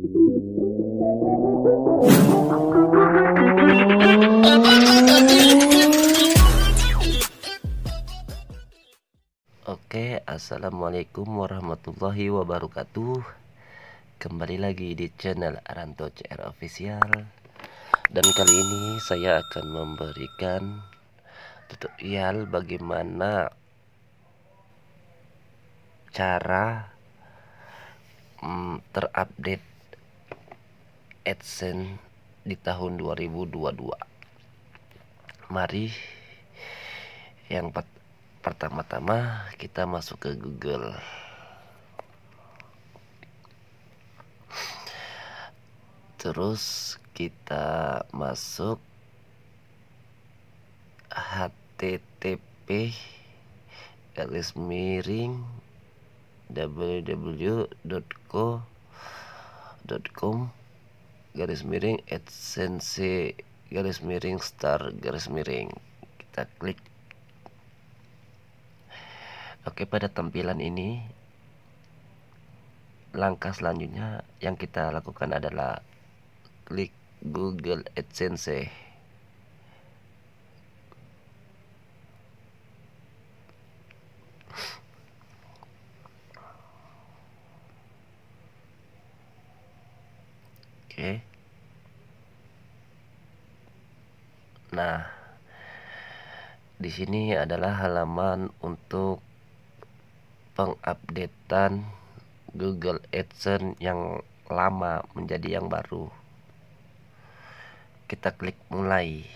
Oke, assalamualaikum warahmatullahi wabarakatuh. Kembali lagi di channel Aranto CR Official. Dan kali ini saya akan memberikan tutorial bagaimana cara mm, terupdate AdSense di tahun 2022. Mari yang pertama-tama kita masuk ke Google terus kita masuk http garis miring www.co.com garis miring adsense garis miring star garis miring. Kita klik. Oke pada tampilan ini langkah selanjutnya yang kita lakukan adalah klik Google AdSense. Oke Nah di sini adalah halaman untuk pengupdatean Google AdSense yang lama menjadi yang baru. Kita klik mulai.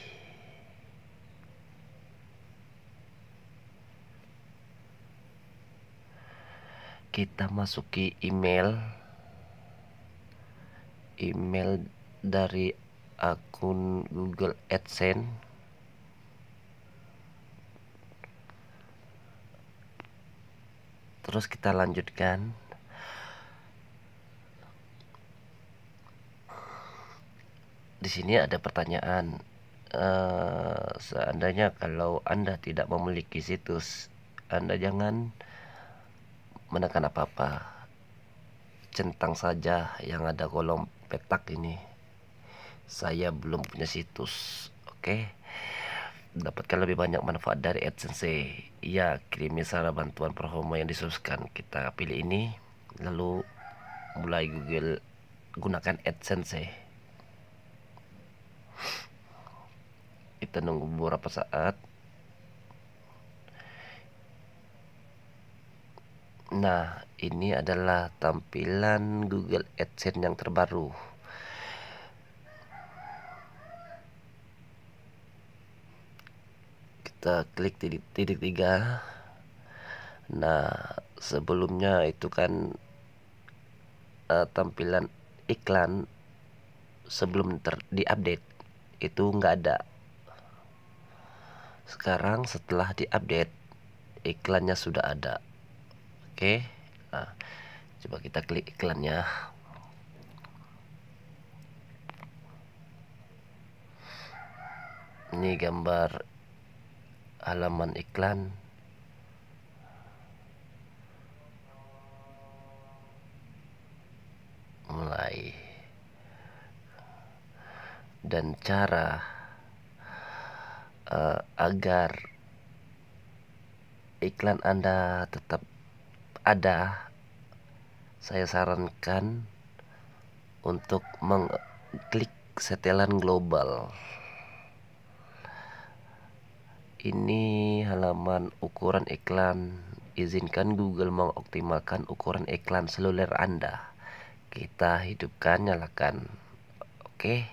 Kita masuki email. Email dari akun Google AdSense. Terus kita lanjutkan. Di sini ada pertanyaan uh, seandainya kalau anda tidak memiliki situs anda jangan menekan apa-apa. Centang saja yang ada kolom petak ini saya belum punya situs oke? Okay? dapatkan lebih banyak manfaat dari AdSense. Ya kirimi saran bantuan promo yang disusulkan kita pilih ini lalu mulai Google gunakan AdSense. Kita nunggu beberapa saat. Nah ini adalah tampilan Google AdSense yang terbaru kita klik titik, titik tiga. Nah sebelumnya itu kan uh, tampilan iklan sebelum ter diupdate itu enggak ada. Sekarang setelah diupdate iklannya sudah ada. Oke nah coba kita klik iklannya. Ini gambar halaman iklan. Mulai. Dan cara uh, agar iklan Anda tetap ada saya sarankan untuk mengklik setelan global ini halaman ukuran iklan. Izinkan Google mengoptimalkan ukuran iklan seluler Anda. Kita hidupkan nyalakan. Oke.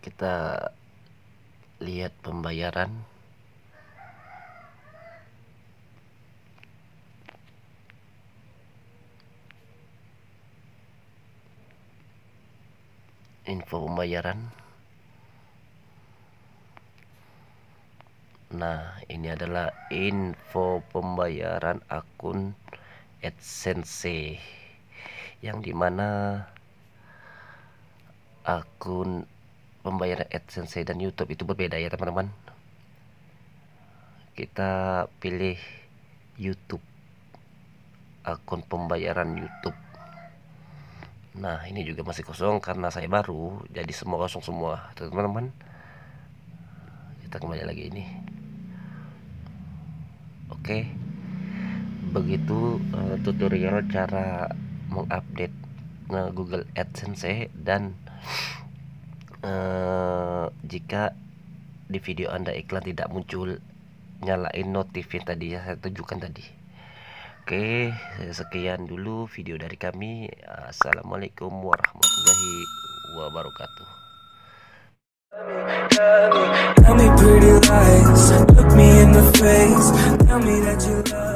Kita lihat pembayaran info pembayaran. Nah ini adalah info pembayaran akun AdSense yang di mana akun pembayaran AdSense dan YouTube itu berbeda ya teman-teman. Kita pilih YouTube akun pembayaran YouTube nah ini juga masih kosong karena saya baru jadi semua kosong semua. Teman-teman. Kita kembali lagi ini. Oke. Begitu uh, tutorial cara mengupdate uh, Google AdSense dan uh, jika di video anda iklan tidak muncul nyalain notif yang tadi ya saya tunjukkan tadi Oke sekian dulu video dari kami. Assalamualaikum warahmatullahi wabarakatuh. Tell me pretty lies, look me in the face, tell me that you love